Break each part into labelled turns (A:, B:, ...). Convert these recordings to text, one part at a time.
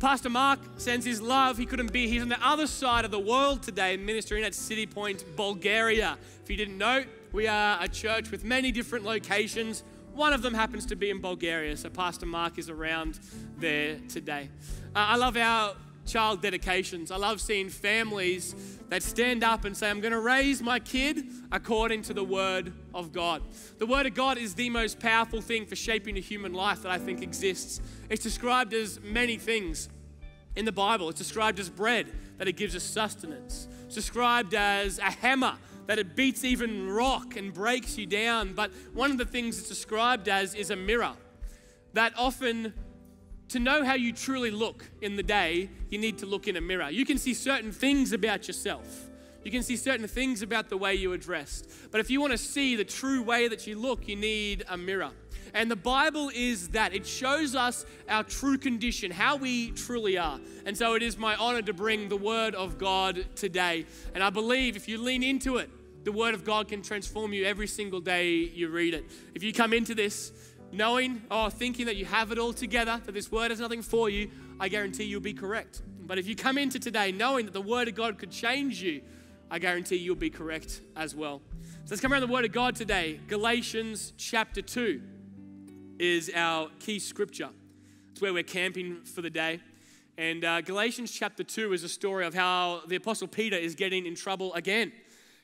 A: Pastor Mark sends his love. He couldn't be. He's on the other side of the world today, ministering at Citipointe, Bulgaria. If you didn't know, we are a church with many different locations. One of them happens to be in Bulgaria, so Pastor Mark is around there today. Uh, I love our child dedications. I love seeing families that stand up and say, I'm going to raise my kid according to the Word of God. The Word of God is the most powerful thing for shaping a human life that I think exists. It's described as many things in the Bible. It's described as bread, that it gives us sustenance. It's described as a hammer, that it beats even rock and breaks you down. But one of the things it's described as is a mirror, that often to know how you truly look in the day, you need to look in a mirror. You can see certain things about yourself. You can see certain things about the way you are dressed. But if you want to see the true way that you look, you need a mirror. And the Bible is that. It shows us our true condition, how we truly are. And so it is my honor to bring the Word of God today. And I believe if you lean into it, the Word of God can transform you every single day you read it. If you come into this knowing or thinking that you have it all together, that this word has nothing for you, I guarantee you'll be correct. But if you come into today knowing that the word of God could change you, I guarantee you'll be correct as well. So let's come around the word of God today. Galatians chapter 2 is our key scripture. It's where we're camping for the day. And uh, Galatians chapter 2 is a story of how the Apostle Peter is getting in trouble again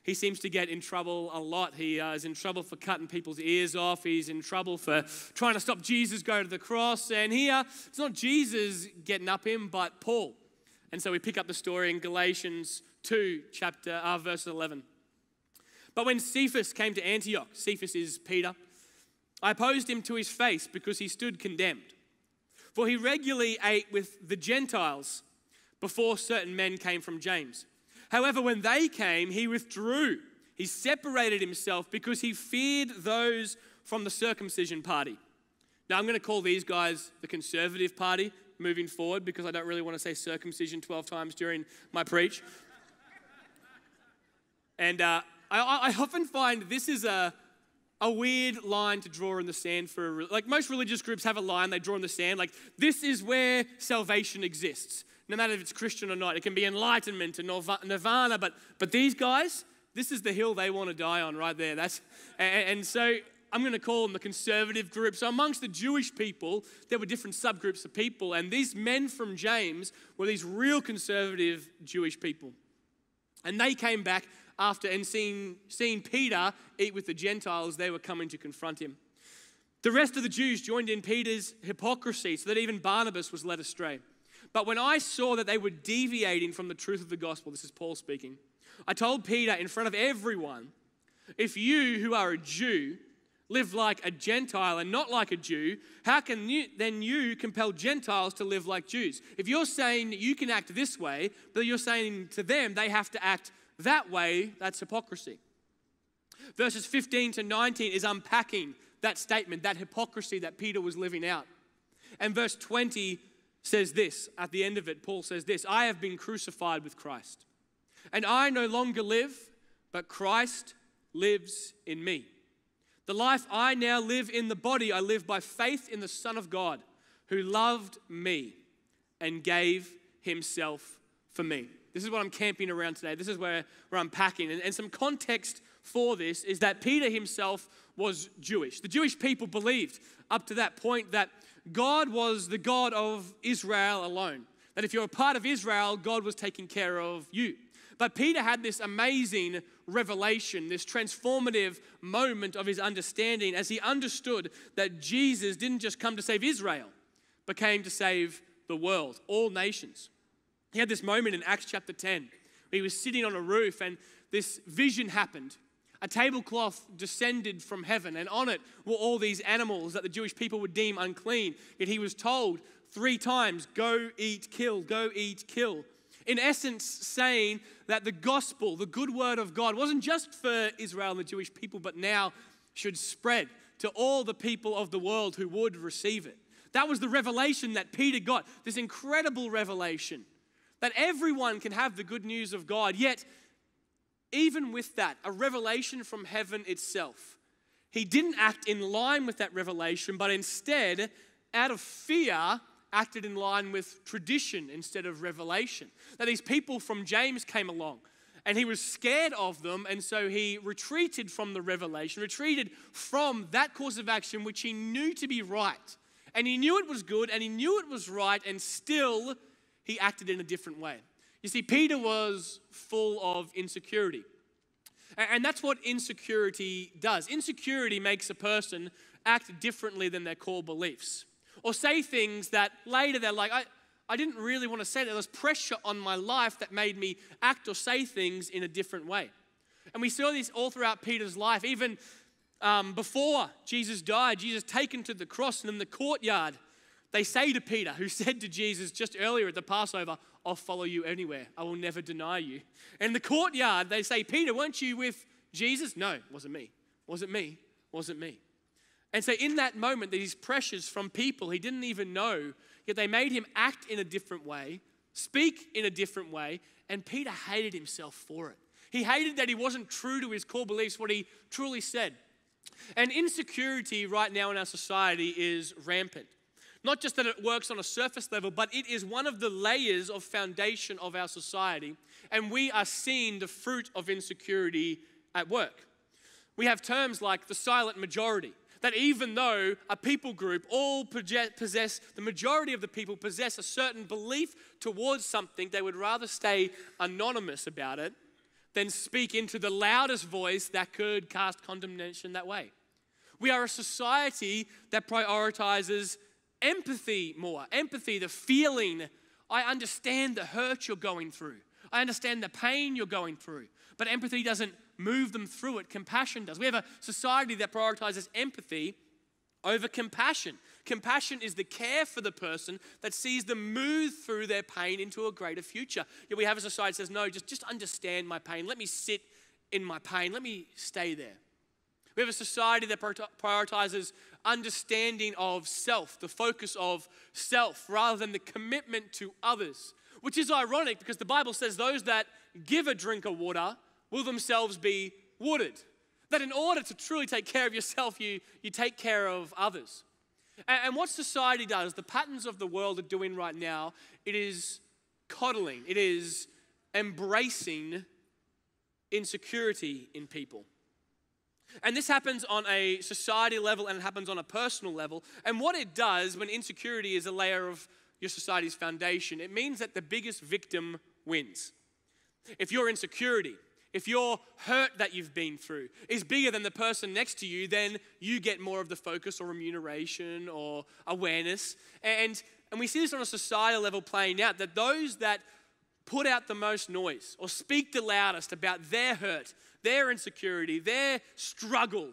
A: he seems to get in trouble a lot. He uh, is in trouble for cutting people's ears off. He's in trouble for trying to stop Jesus go to the cross. And here, it's not Jesus getting up him, but Paul. And so we pick up the story in Galatians 2, chapter uh, verse 11. But when Cephas came to Antioch, Cephas is Peter, I opposed him to his face because he stood condemned. For he regularly ate with the Gentiles before certain men came from James. However, when they came, he withdrew. He separated himself because he feared those from the circumcision party. Now, I'm going to call these guys the conservative party moving forward because I don't really want to say circumcision 12 times during my preach. and uh, I, I, often find this is a, a weird line to draw in the sand for, a, like most religious groups have a line they draw in the sand, like this is where salvation exists no matter if it's Christian or not. It can be enlightenment and nirvana, but, but these guys, this is the hill they want to die on right there. That's, and, and so I'm going to call them the conservative group. So, amongst the Jewish people, there were different subgroups of people. And these men from James were these real conservative Jewish people. And they came back after and seeing, seeing Peter eat with the Gentiles, they were coming to confront him. The rest of the Jews joined in Peter's hypocrisy so that even Barnabas was led astray. But when I saw that they were deviating from the truth of the gospel, this is Paul speaking, I told Peter in front of everyone, if you who are a Jew live like a Gentile and not like a Jew, how can you, then you compel Gentiles to live like Jews? If you're saying you can act this way, but you're saying to them they have to act that way, that's hypocrisy. Verses 15 to 19 is unpacking that statement, that hypocrisy that Peter was living out. And verse 20 says this at the end of it, Paul says this I have been crucified with Christ, and I no longer live, but Christ lives in me. The life I now live in the body, I live by faith in the Son of God who loved me and gave himself for me. This is what I'm camping around today. This is where, where I'm packing. And, and some context for this is that Peter himself was Jewish. The Jewish people believed up to that point that God was the God of Israel alone. That if you're a part of Israel, God was taking care of you. But Peter had this amazing revelation, this transformative moment of his understanding as he understood that Jesus didn't just come to save Israel, but came to save the world, all nations. He had this moment in Acts chapter 10 where he was sitting on a roof and this vision happened a tablecloth descended from heaven, and on it were all these animals that the Jewish people would deem unclean. Yet he was told three times, Go eat, kill, go eat, kill. In essence, saying that the gospel, the good word of God, wasn't just for Israel and the Jewish people, but now should spread to all the people of the world who would receive it. That was the revelation that Peter got, this incredible revelation that everyone can have the good news of God, yet even with that, a revelation from heaven itself. He didn't act in line with that revelation, but instead, out of fear, acted in line with tradition instead of revelation. That these people from James came along and he was scared of them, and so he retreated from the revelation, retreated from that course of action which he knew to be right. And he knew it was good and he knew it was right, and still he acted in a different way. You see, Peter was full of insecurity. And that's what insecurity does. Insecurity makes a person act differently than their core beliefs or say things that later they're like, I, I didn't really want to say that. There was pressure on my life that made me act or say things in a different way. And we saw this all throughout Peter's life, even um, before Jesus died, Jesus taken to the cross and in the courtyard. They say to Peter, who said to Jesus just earlier at the Passover, I'll follow you anywhere. I will never deny you. In the courtyard, they say, Peter, weren't you with Jesus? No, wasn't me. Wasn't me. Wasn't me. And so, in that moment, these pressures from people he didn't even know, yet they made him act in a different way, speak in a different way, and Peter hated himself for it. He hated that he wasn't true to his core beliefs, what he truly said. And insecurity right now in our society is rampant. Not just that it works on a surface level, but it is one of the layers of foundation of our society. And we are seeing the fruit of insecurity at work. We have terms like the silent majority, that even though a people group all possess, the majority of the people possess a certain belief towards something, they would rather stay anonymous about it than speak into the loudest voice that could cast condemnation that way. We are a society that prioritizes empathy more. Empathy, the feeling, I understand the hurt you're going through, I understand the pain you're going through. But empathy doesn't move them through it, compassion does. We have a society that prioritizes empathy over compassion. Compassion is the care for the person that sees them move through their pain into a greater future. Yet we have a society that says, no, just, just understand my pain. Let me sit in my pain. Let me stay there. We have a society that prioritizes understanding of self, the focus of self, rather than the commitment to others. Which is ironic because the Bible says those that give a drink of water will themselves be watered. That in order to truly take care of yourself, you, you take care of others. And, and what society does, the patterns of the world are doing right now, it is coddling, it is embracing insecurity in people. And this happens on a society level and it happens on a personal level. And what it does when insecurity is a layer of your society's foundation, it means that the biggest victim wins. If your insecurity, if your hurt that you've been through is bigger than the person next to you, then you get more of the focus or remuneration or awareness. And, and we see this on a societal level playing out that those that put out the most noise or speak the loudest about their hurt, their insecurity, their struggle,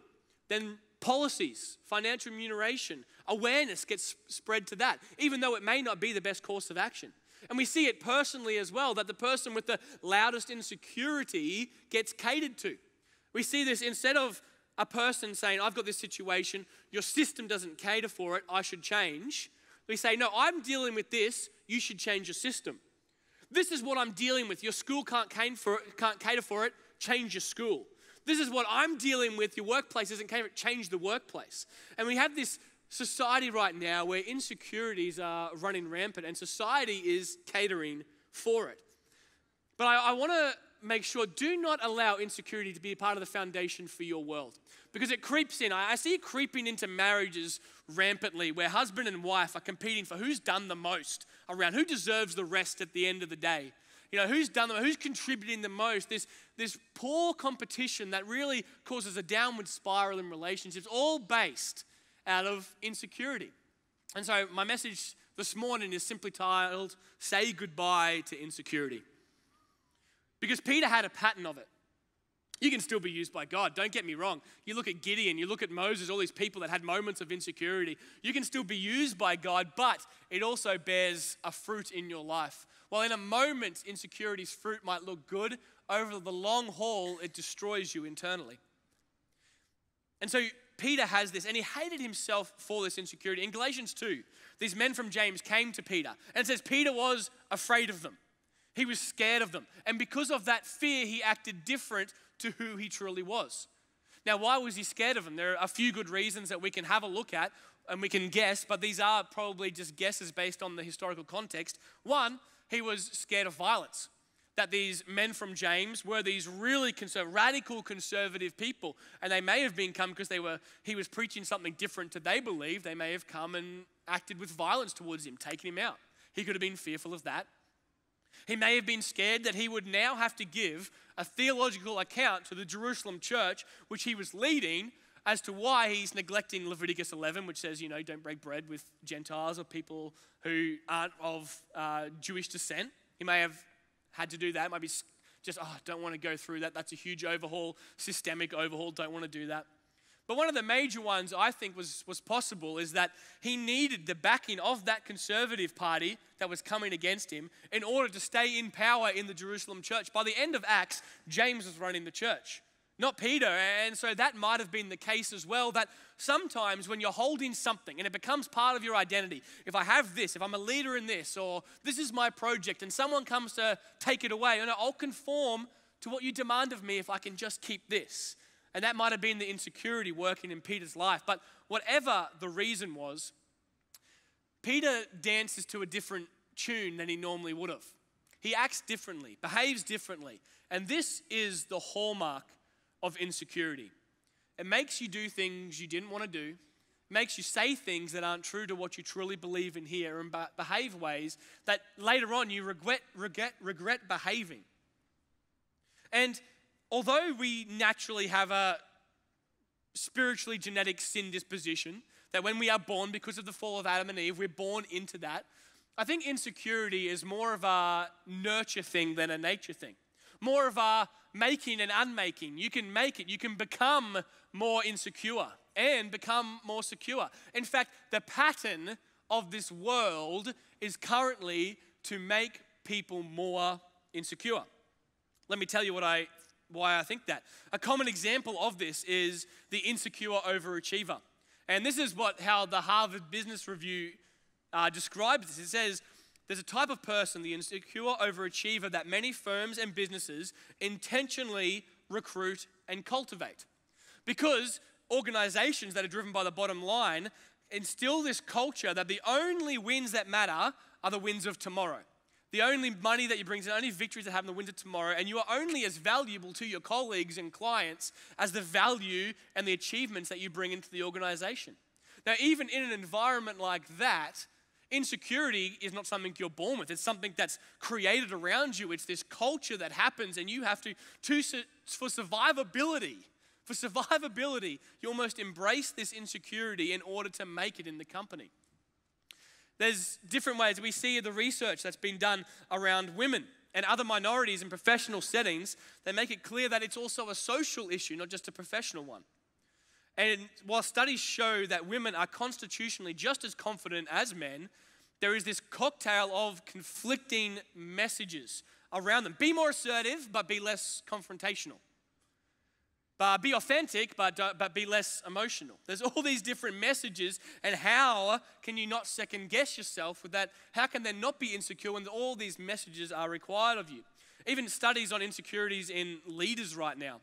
A: then policies, financial remuneration, awareness gets spread to that, even though it may not be the best course of action. And we see it personally as well that the person with the loudest insecurity gets catered to. We see this instead of a person saying, I've got this situation, your system doesn't cater for it, I should change. We say, No, I'm dealing with this, you should change your system. This is what I'm dealing with. Your school can't cater for it, change your school. This is what I'm dealing with. Your workplace isn't change the workplace. And we have this society right now where insecurities are running rampant and society is catering for it. But I, I want to make sure do not allow insecurity to be a part of the foundation for your world because it creeps in. I, I see it creeping into marriages rampantly where husband and wife are competing for who's done the most around, who deserves the rest at the end of the day. You know, who's done the who's contributing the most? This, this poor competition that really causes a downward spiral in relationships, all based out of insecurity. And so, my message this morning is simply titled Say Goodbye to Insecurity. Because Peter had a pattern of it. You can still be used by God, don't get me wrong. You look at Gideon, you look at Moses, all these people that had moments of insecurity. You can still be used by God, but it also bears a fruit in your life. While in a moment, insecurity's fruit might look good, over the long haul, it destroys you internally. And so Peter has this, and he hated himself for this insecurity. In Galatians 2, these men from James came to Peter, and says Peter was afraid of them. He was scared of them. And because of that fear, he acted different to who he truly was. Now, why was he scared of them? There are a few good reasons that we can have a look at. and we can guess, but these are probably just guesses based on the historical context. One, he was scared of violence. That these men from James were these really conservative, radical conservative people, and they may have been come because they were he was preaching something different to they believe. They may have come and acted with violence towards him, taking him out. He could have been fearful of that. He may have been scared that he would now have to give a theological account to the Jerusalem church, which he was leading, as to why he's neglecting Leviticus 11, which says, you know, don't break bread with Gentiles or people who aren't of uh, Jewish descent. He may have had to do that. Might be just, oh, don't want to go through that. That's a huge overhaul, systemic overhaul. Don't want to do that. But one of the major ones I think was, was possible is that he needed the backing of that conservative party that was coming against him in order to stay in power in the Jerusalem church. By the end of Acts, James was running the church, not Peter. And so that might have been the case as well that sometimes when you're holding something and it becomes part of your identity, if I have this, if I'm a leader in this, or this is my project, and someone comes to take it away, and I'll conform to what you demand of me if I can just keep this. And that might have been the insecurity working in Peter's life. But whatever the reason was, Peter dances to a different tune than he normally would have. He acts differently, behaves differently. And this is the hallmark of insecurity. It makes you do things you didn't want to do, makes you say things that aren't true to what you truly believe in here, and behave ways that later on you regret, regret, regret behaving. And although we naturally have a spiritually genetic sin disposition, that when we are born because of the fall of Adam and Eve, we're born into that. I think insecurity is more of a nurture thing than a nature thing. More of a making and unmaking. You can make it, you can become more insecure and become more secure. In fact, the pattern of this world is currently to make people more insecure. Let me tell you what I why I think that. A common example of this is the insecure overachiever. And this is what how the Harvard Business Review uh, describes this. It says, there's a type of person, the insecure overachiever, that many firms and businesses intentionally recruit and cultivate. Because organizations that are driven by the bottom line instill this culture that the only wins that matter are the wins of tomorrow the only money that you bring, the only victories that happen the winter tomorrow, and you are only as valuable to your colleagues and clients as the value and the achievements that you bring into the organization. Now, even in an environment like that, insecurity is not something you're born with. It's something that's created around you. It's this culture that happens, and you have to, to for survivability, for survivability, you almost embrace this insecurity in order to make it in the company. There's different ways. We see the research that's been done around women and other minorities in professional settings. They make it clear that it's also a social issue, not just a professional one. And while studies show that women are constitutionally just as confident as men, there is this cocktail of conflicting messages around them. Be more assertive, but be less confrontational. Uh, be authentic, but, but be less emotional. There's all these different messages, and how can you not second guess yourself with that? How can there not be insecure when all these messages are required of you? Even studies on insecurities in leaders right now.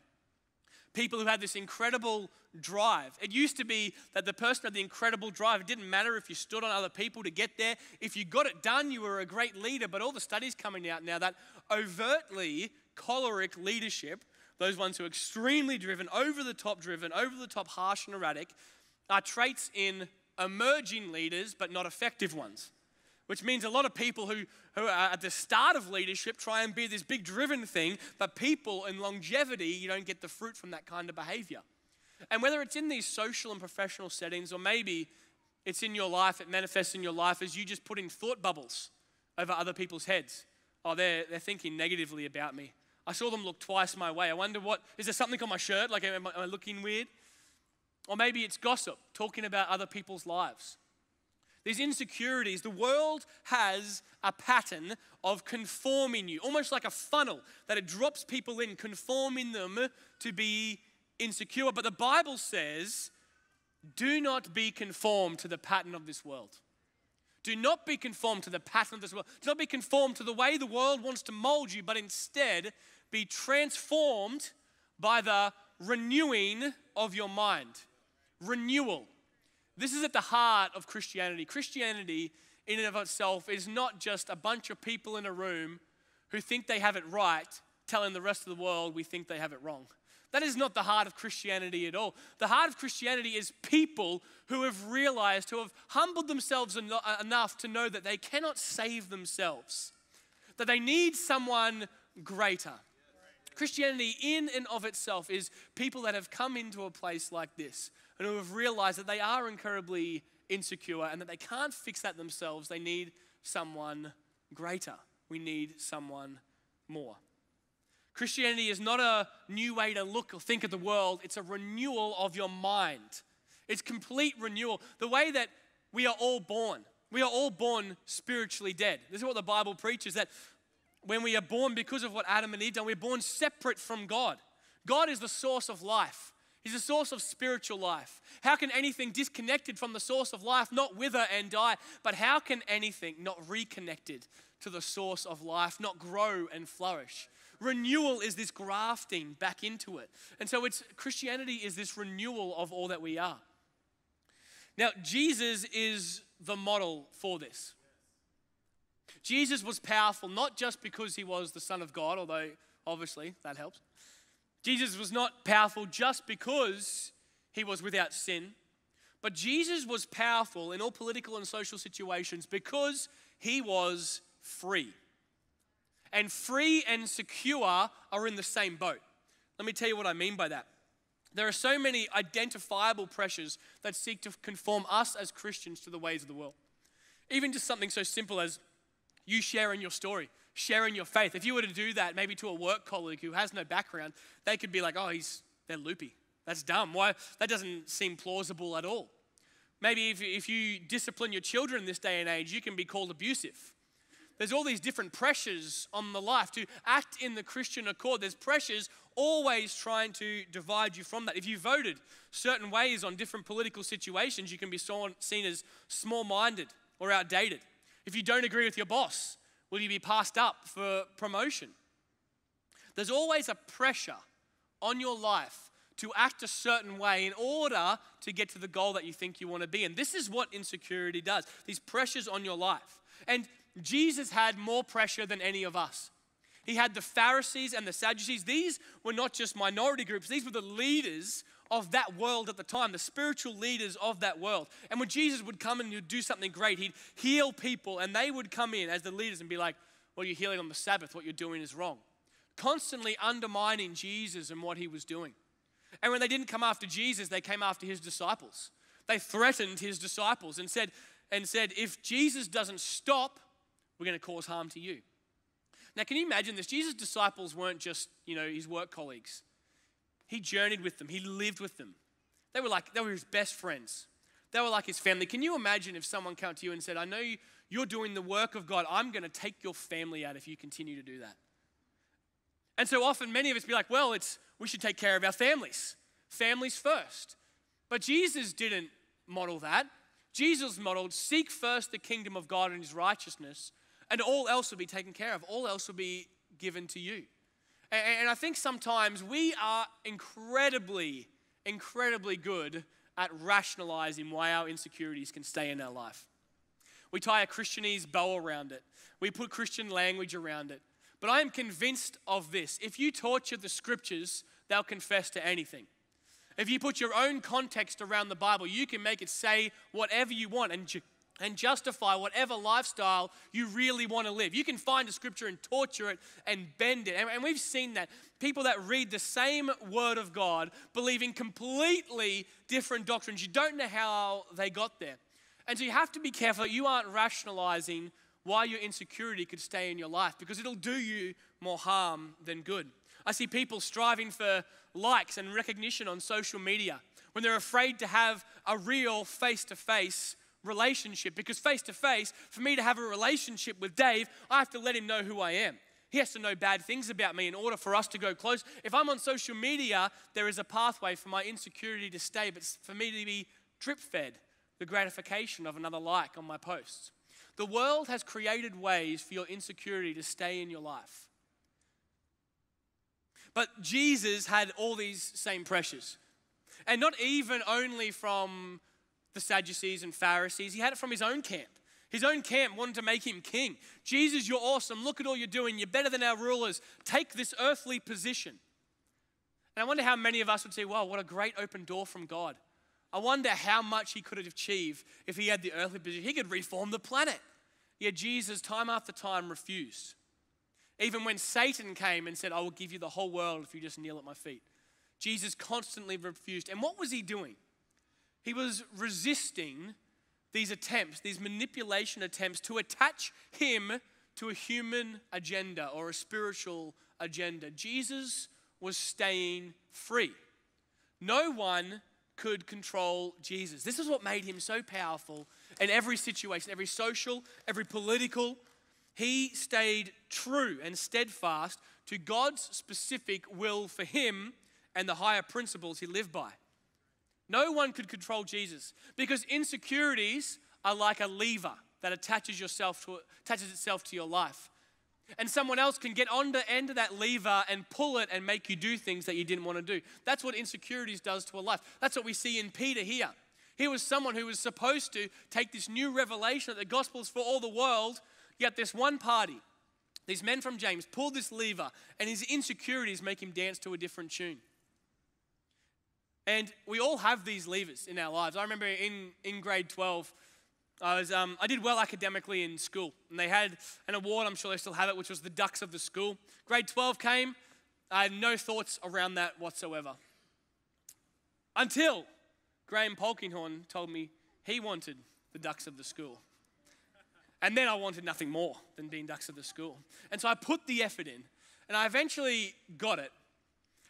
A: People who have this incredible drive. It used to be that the person had the incredible drive. It didn't matter if you stood on other people to get there. If you got it done, you were a great leader. But all the studies coming out now that overtly choleric leadership those ones who are extremely driven, over the top driven, over the top harsh and erratic, are traits in emerging leaders, but not effective ones. Which means a lot of people who, who are at the start of leadership try and be this big driven thing, but people in longevity, you don't get the fruit from that kind of behavior. And whether it's in these social and professional settings, or maybe it's in your life, it manifests in your life as you just put in thought bubbles over other people's heads. Oh, they're, they're thinking negatively about me. I saw them look twice my way. I wonder what, is there something on my shirt? Like, am I, am I looking weird? Or maybe it's gossip, talking about other people's lives. These insecurities, the world has a pattern of conforming you, almost like a funnel that it drops people in, conforming them to be insecure. But the Bible says, do not be conformed to the pattern of this world. Do not be conformed to the pattern of this world. Do not be conformed to the way the world wants to mold you, but instead be transformed by the renewing of your mind. Renewal. This is at the heart of Christianity. Christianity, in and of itself, is not just a bunch of people in a room who think they have it right, telling the rest of the world we think they have it wrong. That is not the heart of Christianity at all. The heart of Christianity is people who have realized, who have humbled themselves uh, enough to know that they cannot save themselves, that they need someone greater. Christianity, in and of itself, is people that have come into a place like this and who have realized that they are incredibly insecure and that they can't fix that themselves. They need someone greater. We need someone more. Christianity is not a new way to look or think of the world, it's a renewal of your mind. It's complete renewal. The way that we are all born, we are all born spiritually dead. This is what the Bible preaches that when we are born because of what Adam and Eve done, we're born separate from God. God is the source of life. He's the source of spiritual life. How can anything disconnected from the source of life not wither and die? But how can anything not reconnected to the source of life not grow and flourish? renewal is this grafting back into it. And so it's Christianity is this renewal of all that we are. Now, Jesus is the model for this. Jesus was powerful not just because he was the Son of God, although obviously that helps. Jesus was not powerful just because he was without sin, but Jesus was powerful in all political and social situations because he was free and free and secure are in the same boat. Let me tell you what I mean by that. There are so many identifiable pressures that seek to conform us as Christians to the ways of the world. Even just something so simple as you sharing your story, sharing your faith. If you were to do that, maybe to a work colleague who has no background, they could be like, oh, he's, they're loopy. That's dumb. Why? That doesn't seem plausible at all. Maybe if, if you discipline your children this day and age, you can be called abusive. There's all these different pressures on the life to act in the Christian accord. There's pressures always trying to divide you from that. If you voted certain ways on different political situations, you can be seen as small minded or outdated. If you don't agree with your boss, will you be passed up for promotion? There's always a pressure on your life to act a certain way in order to get to the goal that you think you want to be. And this is what insecurity does these pressures on your life. And Jesus had more pressure than any of us. He had the Pharisees and the Sadducees. These were not just minority groups, these were the leaders of that world at the time, the spiritual leaders of that world. And when Jesus would come and do something great, he'd heal people, and they would come in as the leaders and be like, Well, you're healing on the Sabbath, what you're doing is wrong. Constantly undermining Jesus and what he was doing. And when they didn't come after Jesus, they came after his disciples. They threatened his disciples and said, and said, If Jesus doesn't stop, we're going to cause harm to you. Now, can you imagine this? Jesus' disciples weren't just, you know, his work colleagues. He journeyed with them, he lived with them. They were like, they were his best friends. They were like his family. Can you imagine if someone came to you and said, I know you're doing the work of God, I'm going to take your family out if you continue to do that? And so often, many of us be like, well, it's, we should take care of our families. Families first. But Jesus didn't model that. Jesus modeled, seek first the kingdom of God and his righteousness, and all else will be taken care of. All else will be given to you. And, I think sometimes we are incredibly, incredibly good at rationalizing why our insecurities can stay in our life. We tie a Christianese bow around it, we put Christian language around it. But I am convinced of this if you torture the scriptures, they'll confess to anything. If you put your own context around the Bible, you can make it say whatever you want and and justify whatever lifestyle you really want to live. You can find a scripture and torture it and bend it. And, we've seen that. People that read the same word of God believing completely different doctrines. You don't know how they got there. And so you have to be careful that you aren't rationalizing why your insecurity could stay in your life because it'll do you more harm than good. I see people striving for likes and recognition on social media when they're afraid to have a real face to face relationship because face to face, for me to have a relationship with Dave, I have to let him know who I am. He has to know bad things about me in order for us to go close. If I'm on social media, there is a pathway for my insecurity to stay, but for me to be drip fed the gratification of another like on my posts. The world has created ways for your insecurity to stay in your life. But Jesus had all these same pressures. And not even only from the Sadducees and Pharisees, he had it from his own camp. His own camp wanted to make him king. Jesus, you're awesome. Look at all you're doing. You're better than our rulers. Take this earthly position. And I wonder how many of us would say, wow, what a great open door from God. I wonder how much he could have achieved if he had the earthly position. He could reform the planet. Yet Jesus, time after time, refused. Even when Satan came and said, I will give you the whole world if you just kneel at my feet. Jesus constantly refused. And what was he doing? He was resisting these attempts, these manipulation attempts to attach him to a human agenda or a spiritual agenda. Jesus was staying free. No one could control Jesus. This is what made him so powerful in every situation, every social, every political. He stayed true and steadfast to God's specific will for him and the higher principles he lived by. No one could control Jesus because insecurities are like a lever that attaches, yourself to, attaches itself to your life. And someone else can get on the end of that lever and pull it and make you do things that you didn't want to do. That's what insecurities does to a life. That's what we see in Peter here. He was someone who was supposed to take this new revelation that the gospel is for all the world, yet this one party, these men from James, pulled this lever and his insecurities make him dance to a different tune. And we all have these levers in our lives. I remember in, in grade 12, I, was, um, I did well academically in school, and they had an award, I'm sure they still have it, which was the Dux of the School. Grade 12 came, I had no thoughts around that whatsoever. Until Graham Polkinghorne told me he wanted the Dux of the School. And then I wanted nothing more than being Dux of the School. And so I put the effort in, and I eventually got it.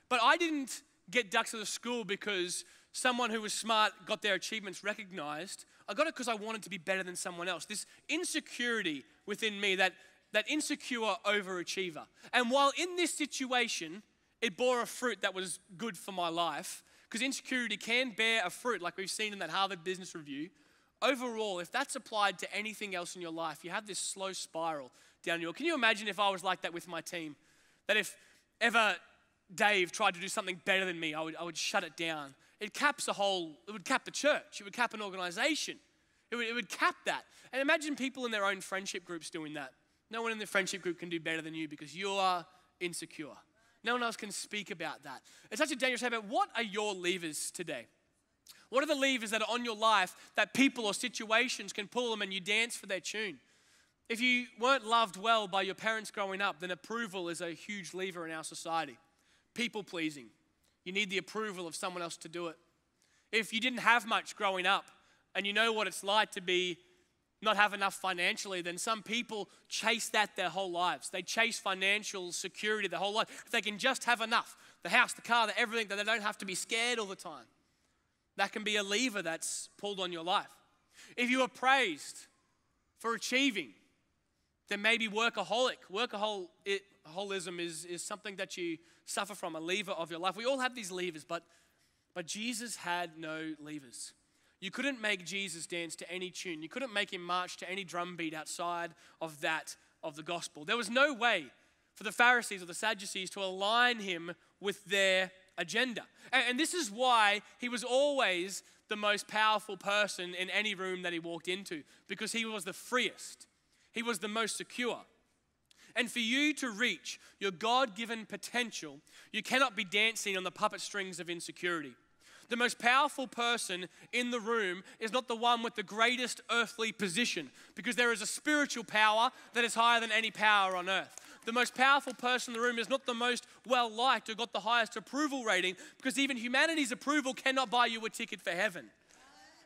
A: But I didn't get dux at the school because someone who was smart got their achievements recognized. I got it because I wanted to be better than someone else. This insecurity within me, that, that insecure overachiever. And while in this situation, it bore a fruit that was good for my life, because insecurity can bear a fruit, like we've seen in that Harvard Business Review. Overall, if that's applied to anything else in your life, you have this slow spiral down your. Can you imagine if I was like that with my team? That if ever Dave tried to do something better than me, I would, I would shut it down. It caps a whole, it would cap the church, it would cap an organization, it would, it would cap that. And imagine people in their own friendship groups doing that. No one in the friendship group can do better than you because you are insecure. No one else can speak about that. It's such a dangerous habit. What are your levers today? What are the levers that are on your life that people or situations can pull them and you dance for their tune? If you weren't loved well by your parents growing up, then approval is a huge lever in our society people pleasing. You need the approval of someone else to do it. If you didn't have much growing up and you know what it's like to be not have enough financially, then some people chase that their whole lives. They chase financial security their whole life. If they can just have enough the house, the car, the everything that they don't have to be scared all the time. That can be a lever that's pulled on your life. If you are praised for achieving, then maybe workaholic. Workaholism is, is something that you suffer from, a lever of your life. We all have these levers, but, but Jesus had no levers. You couldn't make Jesus dance to any tune. You couldn't make him march to any drum beat outside of that of the gospel. There was no way for the Pharisees or the Sadducees to align him with their agenda. And, and this is why he was always the most powerful person in any room that he walked into, because he was the freest, he was the most secure. And for you to reach your God given potential, you cannot be dancing on the puppet strings of insecurity. The most powerful person in the room is not the one with the greatest earthly position, because there is a spiritual power that is higher than any power on earth. The most powerful person in the room is not the most well liked or got the highest approval rating, because even humanity's approval cannot buy you a ticket for heaven.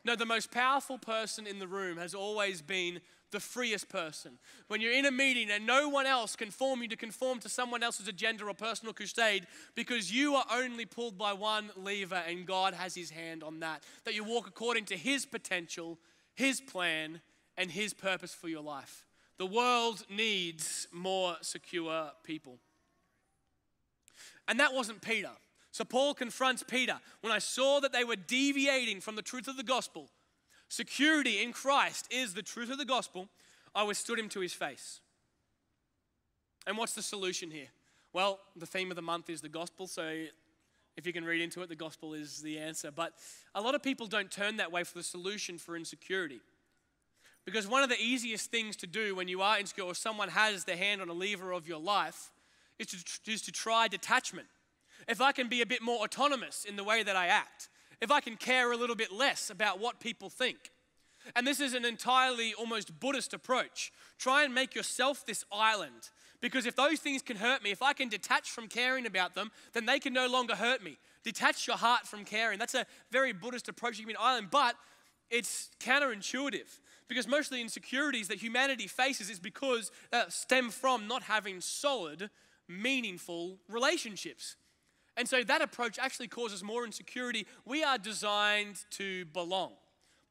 A: No, the most powerful person in the room has always been the freest person. When you're in a meeting and no one else can form you to conform to someone else's agenda or personal crusade because you are only pulled by one lever and God has his hand on that. That you walk according to his potential, his plan, and his purpose for your life. The world needs more secure people. And that wasn't Peter. So Paul confronts Peter. When I saw that they were deviating from the truth of the gospel, security in Christ is the truth of the gospel, I withstood him to his face. And what's the solution here? Well, the theme of the month is the gospel, so If you can read into it, the gospel is the answer. But a lot of people don't turn that way for the solution for insecurity. Because one of the easiest things to do when you are insecure or someone has their hand on a lever of your life is to, is to try detachment. If I can be a bit more autonomous in the way that I act, if I can care a little bit less about what people think. And this is an entirely almost Buddhist approach. Try and make yourself this island. Because if those things can hurt me, if I can detach from caring about them, then they can no longer hurt me. Detach your heart from caring. That's a very Buddhist approach. You can be an island, but it's counterintuitive because most of the insecurities that humanity faces is because uh, stem from not having solid, meaningful relationships. And so that approach actually causes more insecurity. We are designed to belong.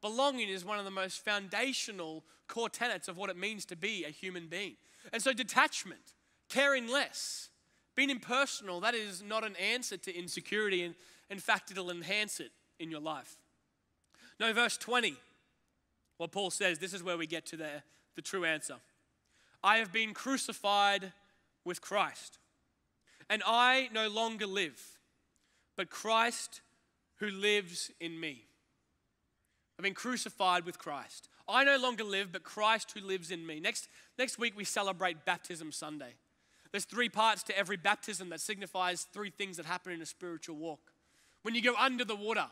A: Belonging is one of the most foundational core tenets of what it means to be a human being. And so, detachment, caring less, being impersonal, that is not an answer to insecurity. And in fact, it'll enhance it in your life. No, verse 20, what Paul says, this is where we get to the, the true answer. I have been crucified with Christ. And I no longer live, but Christ who lives in me. I've been crucified with Christ. I no longer live, but Christ who lives in me. Next, next week, we celebrate Baptism Sunday. There's three parts to every baptism that signifies three things that happen in a spiritual walk. When you go under the water,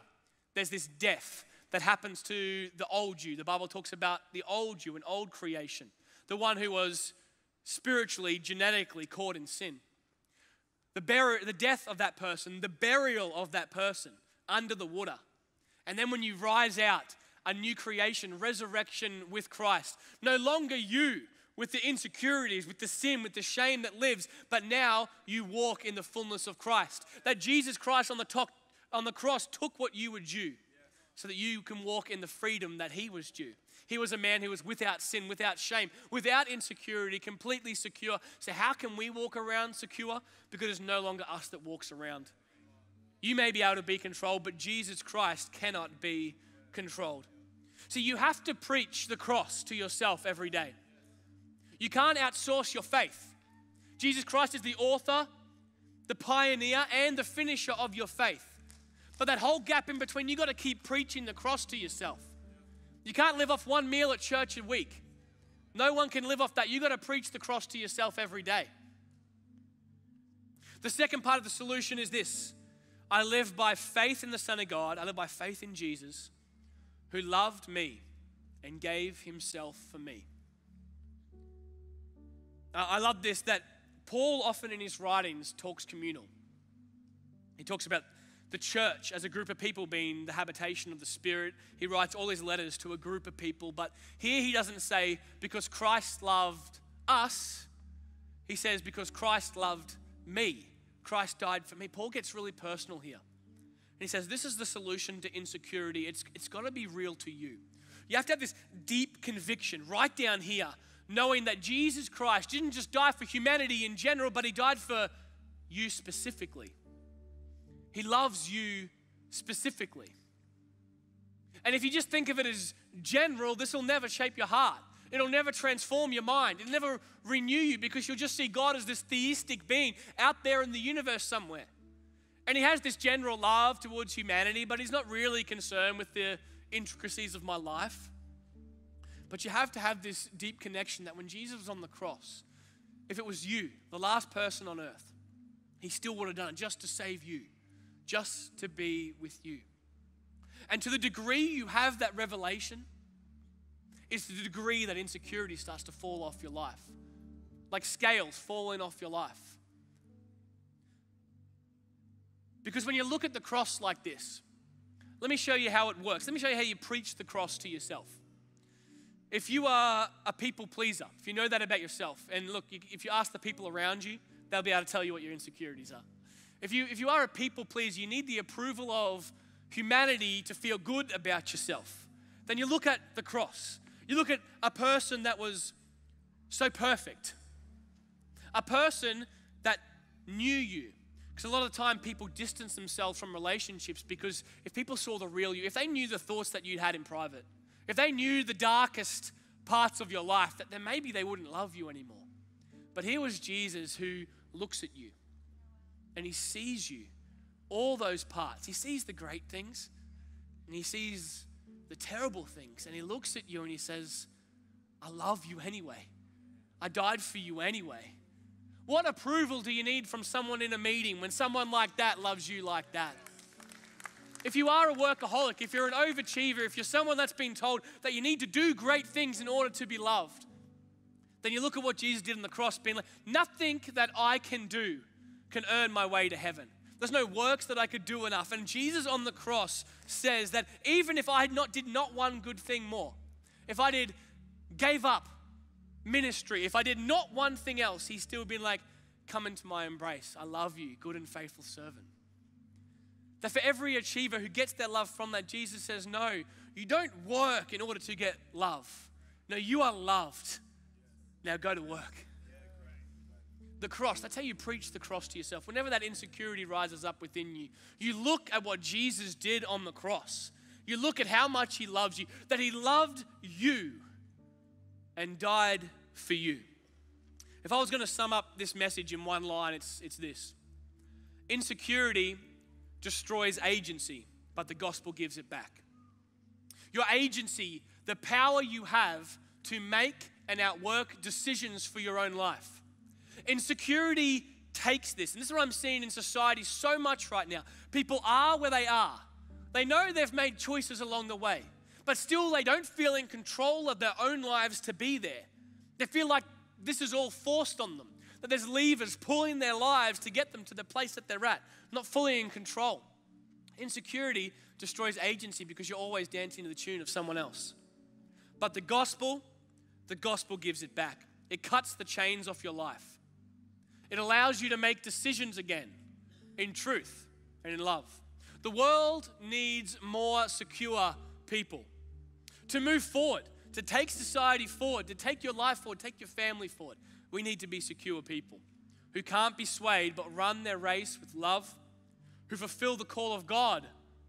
A: there's this death that happens to the old you. The Bible talks about the old you, an old creation, the one who was spiritually, genetically caught in sin the, bur- the death of that person, the burial of that person under the water. And then when you rise out, a new creation, resurrection with Christ. No longer you with the insecurities, with the sin, with the shame that lives, but now you walk in the fullness of Christ. That Jesus Christ on the, top, on the cross took what you were due so that you can walk in the freedom that he was due. He was a man who was without sin, without shame, without insecurity, completely secure. So, how can we walk around secure? Because it's no longer us that walks around. You may be able to be controlled, but Jesus Christ cannot be controlled. So, you have to preach the cross to yourself every day. You can't outsource your faith. Jesus Christ is the author, the pioneer, and the finisher of your faith. But that whole gap in between, you got to keep preaching the cross to yourself. You can't live off one meal at church a week. No one can live off that. You've got to preach the cross to yourself every day. The second part of the solution is this I live by faith in the Son of God, I live by faith in Jesus, who loved me and gave himself for me. I love this that Paul often in his writings talks communal. He talks about the church as a group of people being the habitation of the Spirit. He writes all his letters to a group of people, but here he doesn't say, because Christ loved us, he says, because Christ loved me. Christ died for me. Paul gets really personal here. And he says, This is the solution to insecurity. It's, it's got to be real to you. You have to have this deep conviction right down here, knowing that Jesus Christ didn't just die for humanity in general, but he died for you specifically. He loves you specifically. And if you just think of it as general, this will never shape your heart. It'll never transform your mind. It'll never renew you because you'll just see God as this theistic being out there in the universe somewhere. And He has this general love towards humanity, but He's not really concerned with the intricacies of my life. But you have to have this deep connection that when Jesus was on the cross, if it was you, the last person on earth, He still would have done it just to save you just to be with you. And to the degree you have that revelation, is the degree that insecurity starts to fall off your life. Like scales falling off your life. Because when you look at the cross like this, let me show you how it works. Let me show you how you preach the cross to yourself. If you are a people pleaser, if you know that about yourself, and look, if you ask the people around you, they'll be able to tell you what your insecurities are. If you, if you are a people pleaser, you need the approval of humanity to feel good about yourself. Then you look at the cross. You look at a person that was so perfect, a person that knew you. Because a lot of the time people distance themselves from relationships because if people saw the real you, if they knew the thoughts that you had in private, if they knew the darkest parts of your life, that then maybe they wouldn't love you anymore. But here was Jesus who looks at you and he sees you, all those parts. He sees the great things and he sees the terrible things. And he looks at you and he says, I love you anyway. I died for you anyway. What approval do you need from someone in a meeting when someone like that loves you like that? If you are a workaholic, if you're an overachiever, if you're someone that's been told that you need to do great things in order to be loved, then you look at what Jesus did on the cross, being like, nothing that I can do can earn my way to heaven. There's no works that I could do enough. And Jesus on the cross says that even if I not did not one good thing more, if I did gave up ministry, if I did not one thing else, he's still been like, come into my embrace. I love you, good and faithful servant. That for every achiever who gets their love from that, Jesus says, no, you don't work in order to get love. No, you are loved. Now go to work the cross. That's how you preach the cross to yourself. Whenever that insecurity rises up within you, you look at what Jesus did on the cross. You look at how much He loves you, that He loved you and died for you. If I was going to sum up this message in one line, it's, it's this Insecurity destroys agency, but the gospel gives it back. Your agency, the power you have to make and outwork decisions for your own life. Insecurity takes this. And this is what I'm seeing in society so much right now. People are where they are. They know they've made choices along the way, but still they don't feel in control of their own lives to be there. They feel like this is all forced on them, that there's levers pulling their lives to get them to the place that they're at, not fully in control. Insecurity destroys agency because you're always dancing to the tune of someone else. But the gospel, the gospel gives it back. It cuts the chains off your life. It allows you to make decisions again in truth and in love. The world needs more secure people to move forward, to take society forward, to take your life forward, take your family forward. We need to be secure people who can't be swayed but run their race with love, who fulfill the call of God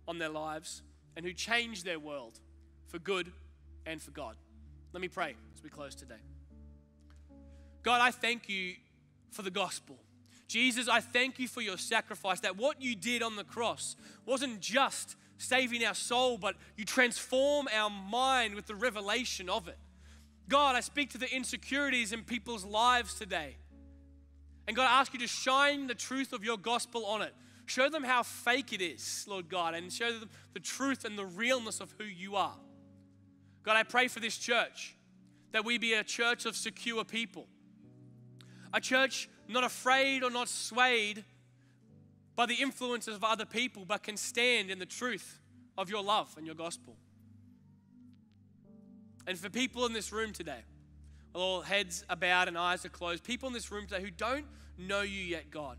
A: on their lives, and who change their world for good and for God. Let me pray as we close today. God, I thank you for the gospel. Jesus, I thank you for your sacrifice, that what you did on the cross wasn't just saving our soul, but you transform our mind with the revelation of it. God, I speak to the insecurities in people's lives today. And God, I ask you to shine the truth of your gospel on it. Show them how fake it is, Lord God, and show them the truth and the realness of who you are. God, I pray for this church that we be a church of secure people a church not afraid or not swayed by the influences of other people, but can stand in the truth of your love and your gospel. And for people in this room today, all heads bowed and eyes are closed, people in this room today who don't know you yet, God,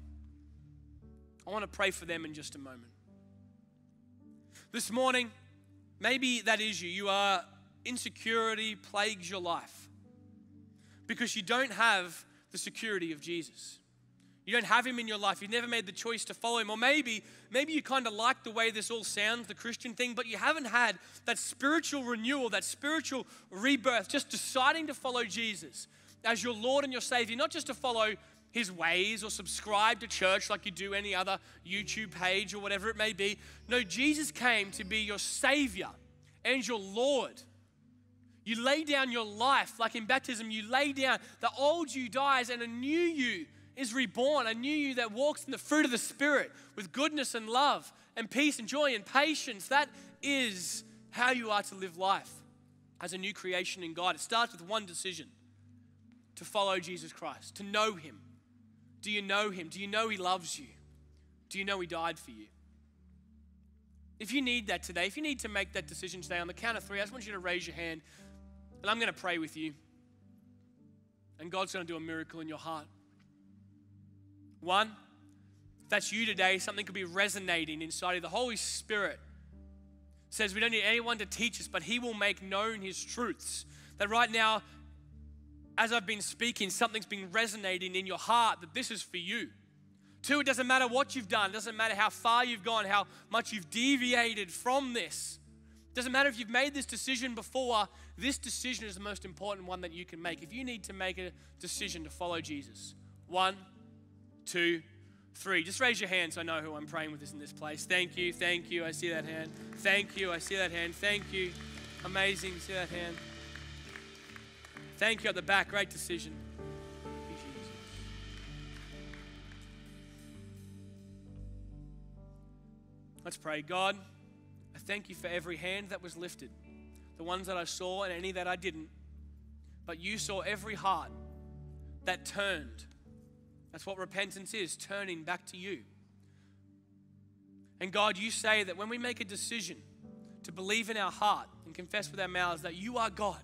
A: I want to pray for them in just a moment. This morning, maybe that is you. You are insecurity plagues your life because you don't have the security of Jesus. You don't have him in your life. You've never made the choice to follow him. Or maybe, maybe you kind of like the way this all sounds, the Christian thing, but you haven't had that spiritual renewal, that spiritual rebirth, just deciding to follow Jesus as your Lord and your Savior, not just to follow his ways or subscribe to church like you do any other YouTube page or whatever it may be. No, Jesus came to be your Savior and your Lord. You lay down your life, like in baptism, you lay down, the old you dies, and a new you is reborn, a new you that walks in the fruit of the Spirit with goodness and love and peace and joy and patience. That is how you are to live life as a new creation in God. It starts with one decision to follow Jesus Christ, to know Him. Do you know Him? Do you know He loves you? Do you know He died for you? If you need that today, if you need to make that decision today, on the count of three, I just want you to raise your hand. And I'm going to pray with you. And God's going to do a miracle in your heart. One, if that's you today, something could be resonating inside of the Holy Spirit. Says we don't need anyone to teach us, but He will make known His truths. That right now, as I've been speaking, something's been resonating in your heart that this is for you. Two, it doesn't matter what you've done, it doesn't matter how far you've gone, how much you've deviated from this. Doesn't matter if you've made this decision before, this decision is the most important one that you can make. If you need to make a decision to follow Jesus, one, two, Three. Just raise your hand so I know who I'm praying with is in this place. Thank you. Thank you. I see that hand. Thank you. I see that hand. Thank you. Amazing. See that hand. Thank you at the back. Great decision. Let's pray. God, I thank you for every hand that was lifted, the ones that I saw and any that I didn't. But you saw every heart that turned. That's what repentance is turning back to you. And God, you say that when we make a decision to believe in our heart and confess with our mouths that you are God,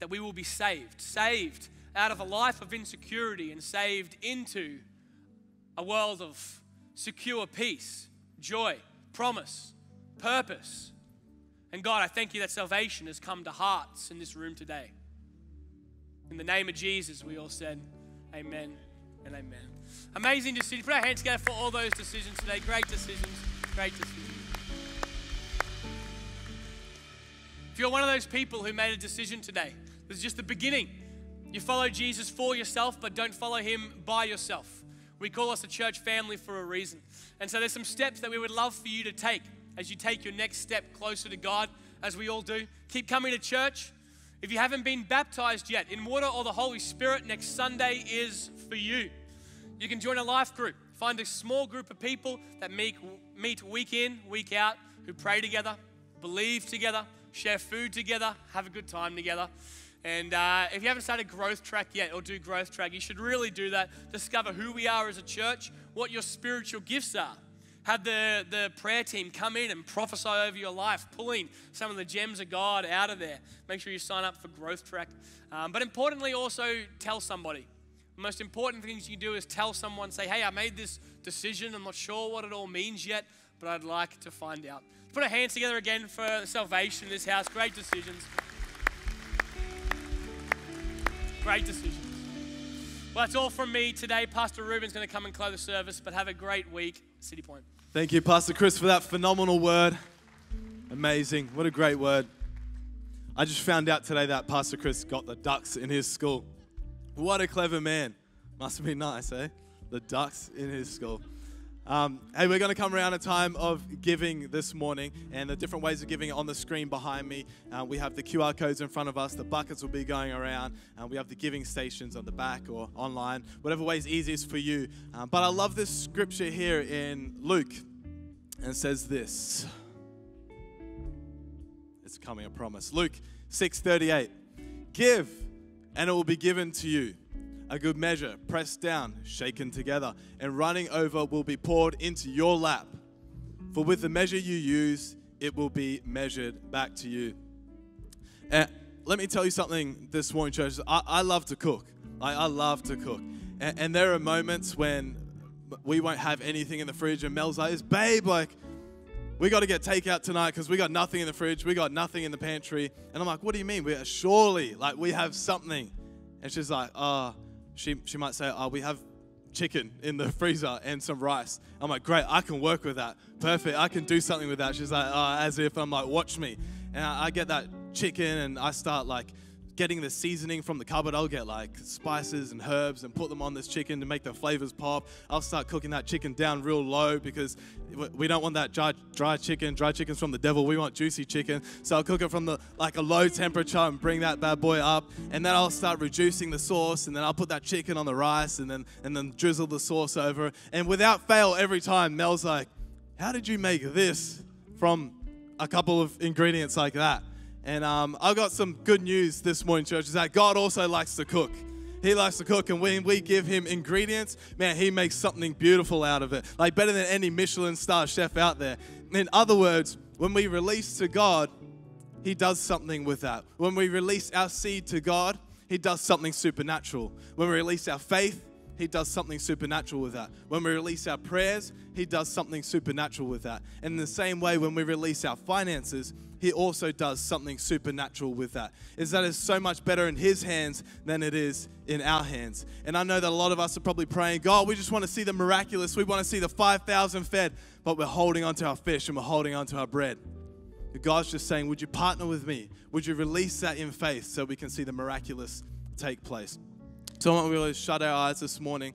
A: that we will be saved, saved out of a life of insecurity and saved into a world of secure peace, joy, promise, purpose. And God, I thank you that salvation has come to hearts in this room today. In the name of Jesus, we all said, Amen and Amen. Amazing decision. Put our hands together for all those decisions today. Great decisions. Great decisions. If you're one of those people who made a decision today, this is just the beginning. You follow Jesus for yourself, but don't follow him by yourself. We call us a church family for a reason. And so there's some steps that we would love for you to take as you take your next step closer to God, as we all do. Keep coming to church. If you haven't been baptized yet in water or the Holy Spirit, next Sunday is for you. You can join a life group. Find a small group of people that meet, meet week in, week out, who pray together, believe together, share food together, have a good time together. And uh, if you haven't started Growth Track yet or do Growth Track, you should really do that. Discover who we are as a church, what your spiritual gifts are. Have the, the prayer team come in and prophesy over your life, pulling some of the gems of God out of there. Make sure you sign up for Growth Track. Um, but importantly, also tell somebody. The most important things you do is tell someone, say, hey, I made this decision. I'm not sure what it all means yet, but I'd like to find out. Put our hands together again for salvation in this house. Great decisions. Great decisions. Well, that's all from me today. Pastor Ruben's going to come and close the service, but have a great week, Citipointe.
B: Thank you, Pastor Chris, for that phenomenal word. Amazing. What a great word. I just found out today that Pastor Chris got the dux in his school. What a clever man. Must be nice, eh? The dux in his school. Um, hey, we're going to come around a time of giving this morning, and the different ways of giving on the screen behind me. Uh, we have the QR codes in front of us, the buckets will be going around, and we have the giving stations on the back or online, whatever way is easiest for you. Um, but I love this scripture here in Luke, and says this. It's coming, a promise. Luke 6:38. Give, and it will be given to you a good measure, pressed down, shaken together, and running over will be poured into your lap. For with the measure you use, it will be measured back to you. And let me tell you something this morning, church. I, I love to cook. I, I love to cook. And, and, there are moments when we won't have anything in the fridge, and Mel's like, babe, like, we got to get takeout tonight because we got nothing in the fridge, we got nothing in the pantry. And I'm like, what do you mean? We are surely like we have something. And she's like, oh, she, she might say, Oh, we have chicken in the freezer and some rice. I'm like, Great, I can work with that. Perfect, I can do something with that. She's like, Oh, as if I'm like, Watch me. And I, I get that chicken and I start like getting the seasoning from the cupboard. I'll get like spices and herbs and put them on this chicken to make the flavors pop. I'll start cooking that chicken down real low because we don't want that dry, dry chicken. Dry chicken's from the devil. We want juicy chicken. So I'll cook it from the like a low temperature and bring that bad boy up. And then I'll start reducing the sauce and then I'll put that chicken on the rice and then and then drizzle the sauce over. And without fail, every time Mel's like, "How did you make this from a couple of ingredients like that?" And um, I've got some good news this morning, church, is that God also likes to cook. He likes to cook, and when we give him ingredients, man, he makes something beautiful out of it. Like better than any Michelin star chef out there. In other words, when we release to God, he does something with that. When we release our seed to God, he does something supernatural. When we release our faith, he does something supernatural with that. When we release our prayers, He does something supernatural with that. And in the same way, when we release our finances, He also does something supernatural with that. Is that is so much better in His hands than it is in our hands. And I know that a lot of us are probably praying, God, we just want to see the miraculous. We want to see the 5,000 fed, but we're holding onto our fish and we're holding onto our bread. God's just saying, Would you partner with me? Would you release that in faith so we can see the miraculous take place? So I want we to shut our eyes this morning.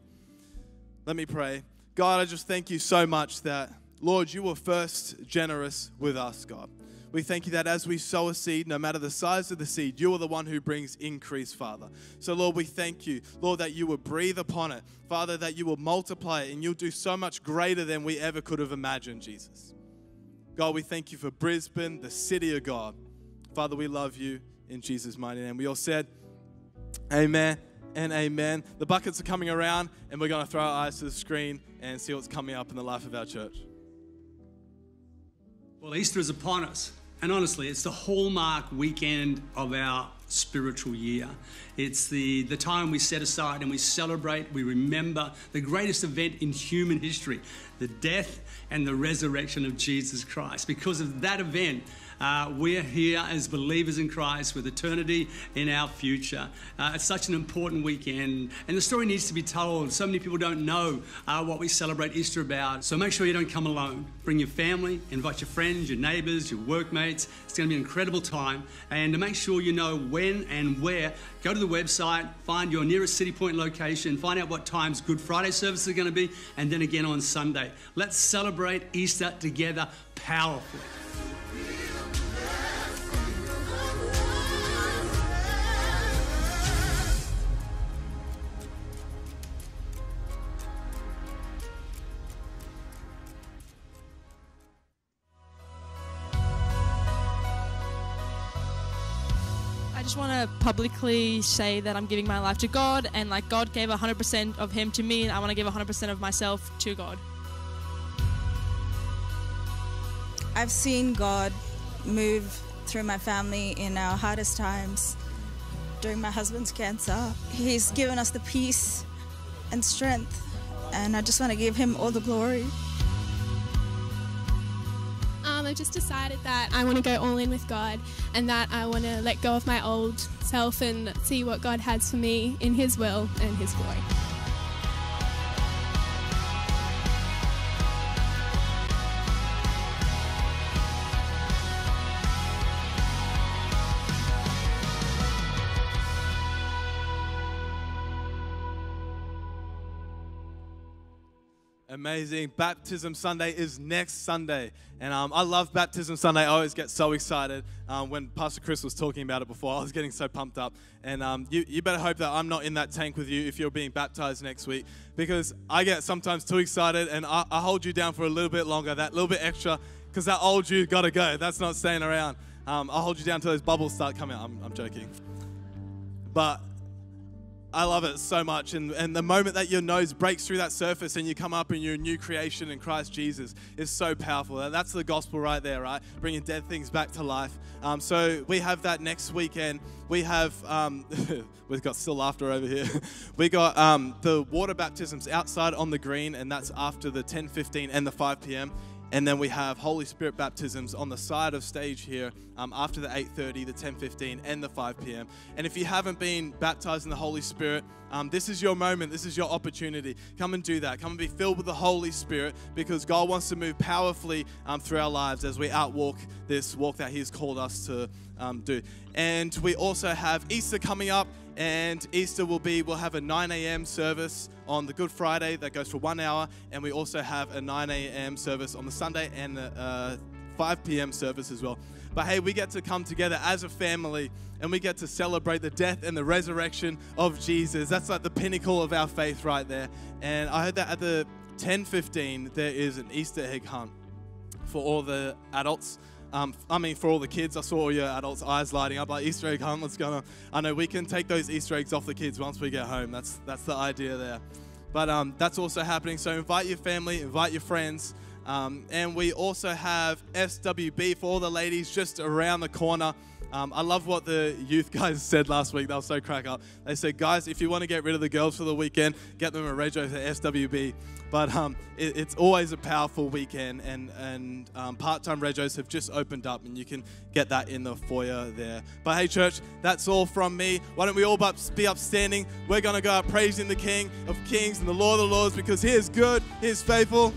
B: Let me pray. God, I just thank you so much that, Lord, you were first generous with us, God. We thank you that as we sow a seed, no matter the size of the seed, you are the one who brings increase, Father. So, Lord, we thank you, Lord, that you will breathe upon it, Father, that you will multiply it, and you'll do so much greater than we ever could have imagined, Jesus. God, we thank you for Brisbane, the city of God. Father, we love you in Jesus' mighty name. We all said, Amen and amen. The buckets are coming around, and we're going to throw our eyes to the screen and see what's coming up in the life of our church.
C: Well, Easter is upon us. And honestly, it's the hallmark weekend of our spiritual year. It's the, the time we set aside and we celebrate, we remember the greatest event in human history the death and the resurrection of Jesus Christ. Because of that event, uh, we're here as believers in Christ with eternity in our future. Uh, it's such an important weekend, and the story needs to be told. So many people don't know uh, what we celebrate Easter about. So make sure you don't come alone. Bring your family, invite your friends, your neighbors, your workmates. It's going to be an incredible time. And to make sure you know when and where, go to the website, find your nearest Citipointe location, find out what times Good Friday services are going to be, and then again on Sunday. Let's celebrate Easter together powerfully.
D: Just want to publicly say that I'm giving my life to God, and like God gave 100% of Him to me, and I want to give 100% of myself to God.
E: I've seen God move through my family in our hardest times during my husband's cancer. He's given us the peace and strength, and I just want to give Him all the glory.
F: Just decided that I want to go all in with God and that I want to let go of my old self and see what God has for me in His will and His glory.
B: Amazing. Baptism Sunday is next Sunday. And um, I love Baptism Sunday. I always get so excited. Um, when Pastor Chris was talking about it before, I was getting so pumped up. And um, you, you better hope that I'm not in that tank with you if you're being baptized next week, because I get sometimes too excited and I, I hold you down for a little bit longer, that little bit extra, because that old you got to go. That's not staying around. Um, I'll hold you down until those bubbles start coming out. I'm, I'm joking. But I love it so much. And, and the moment that your nose breaks through that surface and you come up and you're a new creation in Christ Jesus is so powerful. That's the gospel right there, right? Bringing dead things back to life. Um, so we have that next weekend. We have, um, we've got still laughter over here. we got um, the water baptisms outside on the green, and that's after the 10 15 and the 5 p.m. And then we have Holy Spirit baptisms on the side of stage here um, after the 8:30, the 10:15, and the 5 p.m. And if you haven't been baptized in the Holy Spirit, um, this is your moment. This is your opportunity. Come and do that. Come and be filled with the Holy Spirit because God wants to move powerfully um, through our lives as we outwalk this walk that He has called us to um, do. And we also have Easter coming up, and Easter will be we'll have a 9 a.m. service on the Good Friday that goes for one hour, and we also have a 9 a.m. service on the Sunday and a, uh 5 p.m. service as well. But hey, we get to come together as a family and we get to celebrate the death and the resurrection of Jesus. That's like the pinnacle of our faith right there. And I heard that at the 10:15 there is an Easter egg hunt for all the adults. Um, I mean, for all the kids, I saw all your adults' eyes lighting up like Easter egg hunt. Going on? I know we can take those Easter eggs off the kids once we get home. That's that's the idea there. But um, that's also happening. So invite your family, invite your friends. Um, and we also have SWB for all the ladies just around the corner. Um, I love what the youth guys said last week. They were so crack up. They said, guys, if you want to get rid of the girls for the weekend, get them a rego for SWB. But um, it, it's always a powerful weekend, and, and um, part time regos have just opened up, and you can get that in the foyer there. But hey, church, that's all from me. Why don't we all be upstanding? We're going to go out praising the King of Kings and the Lord of the Lords because He is good, He is faithful.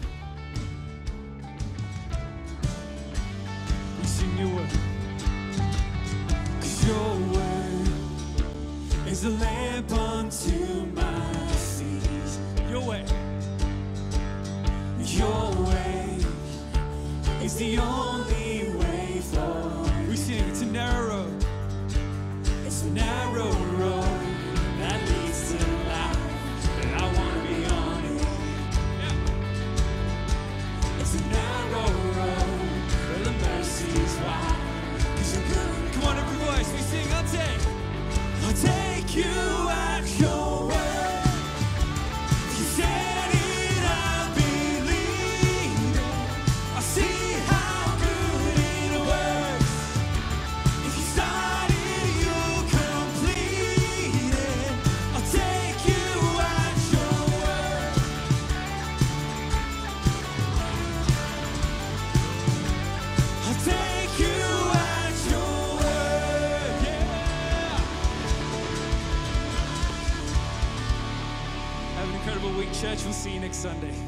G: Lamp Your way. Is the only Sunday.